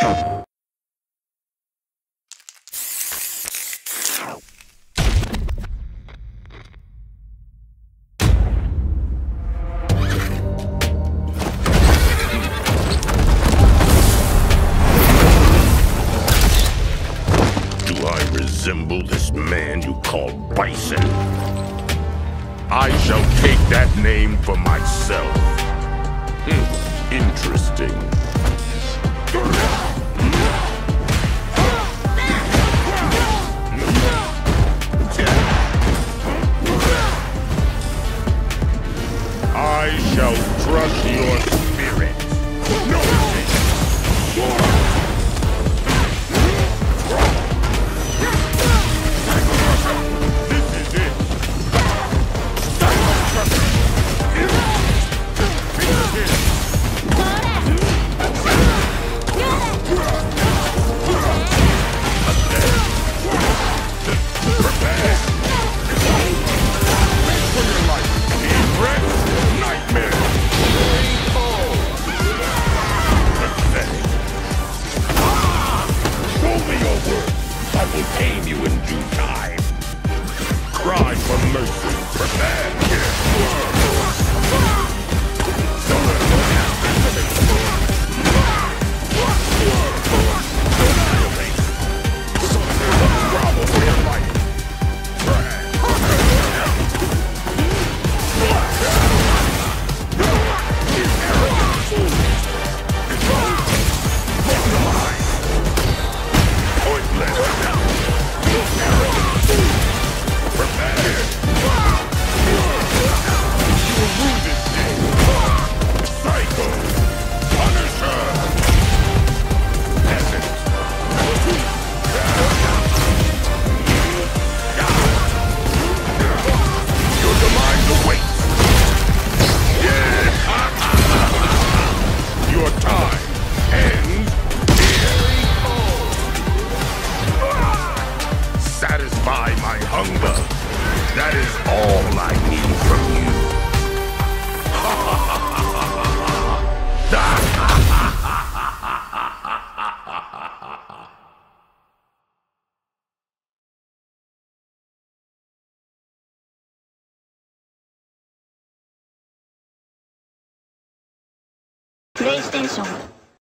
Do I resemble this man you call Bison? I shall take that name for myself. Hmm, interesting. I shall crush your spirit. Will tame you in due time. Cry for mercy. Prepare. Grovel my hunger. That is all I need from you. PlayStation